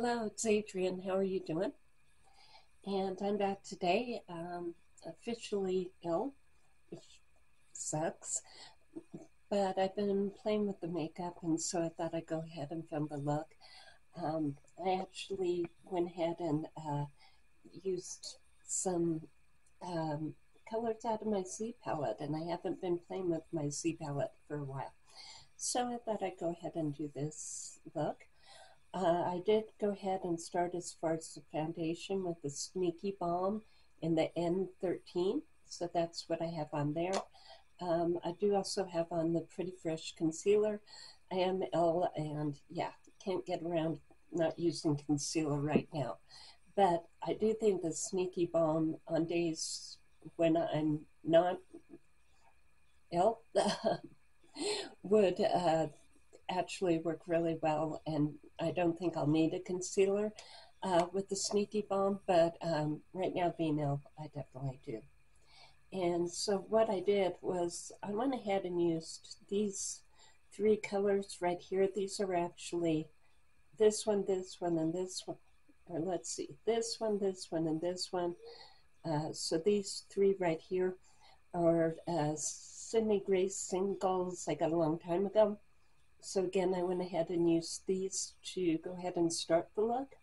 Hello, it's Adrian. How are you doing? And I'm back today, um, officially ill, which sucks. But I've been playing with the makeup, and so I thought I'd go ahead and film the look. Um, I actually went ahead and uh, used some um, colors out of my Z palette, and I haven't been playing with my Z palette for a while. So I thought I'd go ahead and do this look. Uh, I did go ahead and start as far as the foundation with the Sneaky Balm in the N13. So that's what I have on there. Um, I do also have on the Pretty Fresh Concealer. I am ill and yeah, can't get around not using concealer right now. But I do think the Sneaky Balm on days when I'm not ill would uh, actually work really well, and I don't think I'll need a concealer uh, with the Sneaky Balm, but um, right now being I definitely do. And so what I did was I went ahead and used these three colors right here. These are actually this one, this one, and this one. Or let's see, this one, this one, and this one. Uh, so these three right here are uh, Sydney Grace singles I got a long time ago. So again, I went ahead and used these to go ahead and start the look.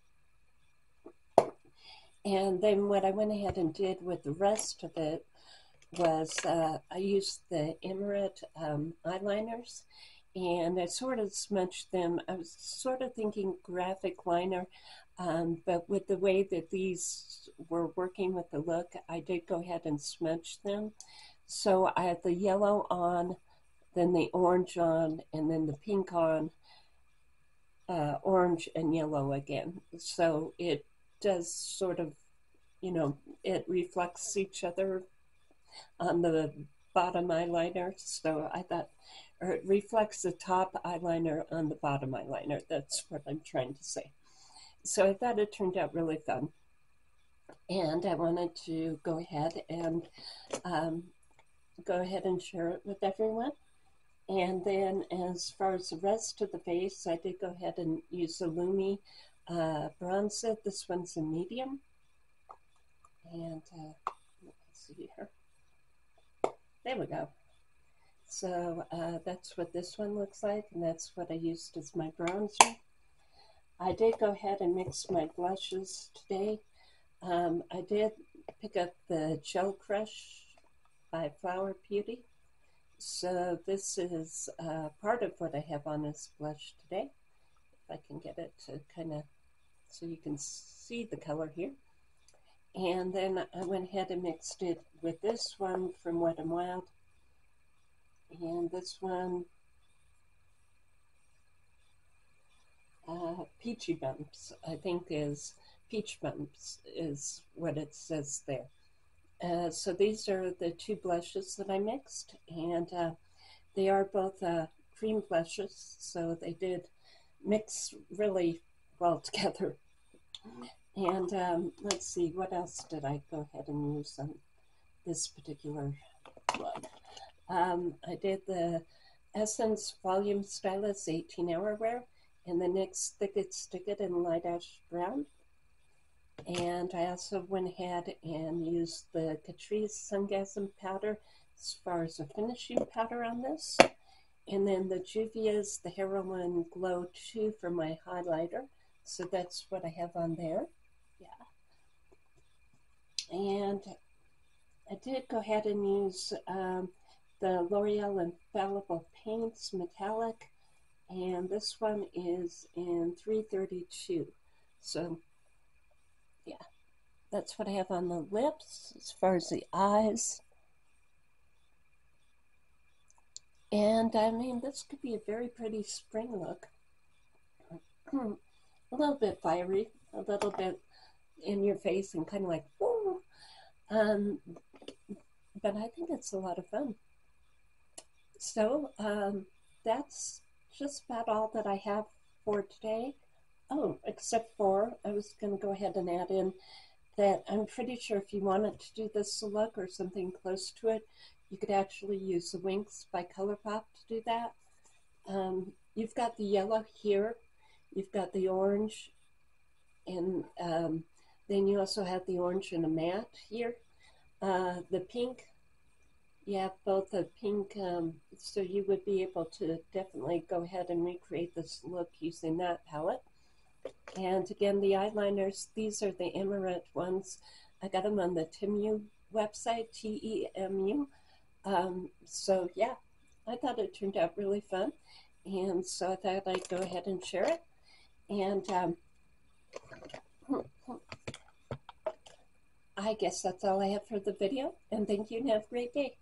And then what I went ahead and did with the rest of it was uh, I used the Emirde um, eyeliners and I sort of smudged them. I was sort of thinking graphic liner, um, but with the way that these were working with the look, I did go ahead and smudge them. So I had the yellow on, then the orange on, and then the pink on, uh, orange and yellow again. So it does sort of, you know, it reflects each other on the bottom eyeliner. So I thought, or it reflects the top eyeliner on the bottom eyeliner. That's what I'm trying to say. So I thought it turned out really fun. And I wanted to go ahead and um, go ahead and share it with everyone. And then as far as the rest of the face, I did go ahead and use the Lumi uh, bronzer. This one's a medium. And uh, let's see here. There we go. So uh, that's what this one looks like, and that's what I used as my bronzer. I did go ahead and mix my blushes today. Um, I did pick up the Gel Crush by Flower Beauty. So this is uh, part of what I have on this blush today. If I can get it to kind of, so you can see the color here. And then I went ahead and mixed it with this one from Wet n Wild. And this one, uh, Peachy Bumps, I think is, Peach Bumps is what it says there. Uh, so these are the two blushes that I mixed, and uh, they are both uh, cream blushes, so they did mix really well together. And um, let's see, what else did I go ahead and use on this particular look? Um, I did the Essence Volume Stylist 18 Hour Wear and the NYX Thick It Stick It in Light Ash Brown. And I also went ahead and used the Catrice Sungasm powder as far as a finishing powder on this. And then the Juvia's the Heroine Glow 2 for my highlighter. So that's what I have on there. Yeah. And I did go ahead and use um, the L'Oreal Infallible Paints Metallic. And this one is in 332. So yeah, that's what I have on the lips as far as the eyes. And I mean, this could be a very pretty spring look. a little bit fiery, a little bit in your face and kind of like, whoa. Um, but I think it's a lot of fun. So um, that's just about all that I have for today. Oh, except for I was going to go ahead and add in that I'm pretty sure if you wanted to do this look or something close to it, you could actually use the Winx by ColourPop to do that. Um, you've got the yellow here, you've got the orange and um, then you also have the orange and a matte here. Uh, the pink, you have both a pink, um, so you would be able to definitely go ahead and recreate this look using that palette. And again, the eyeliners, these are the Emirde ones. I got them on the Temu website, T-E-M-U. Um, so yeah, I thought it turned out really fun. And so I thought I'd go ahead and share it. And um, I guess that's all I have for the video. And thank you and have a great day.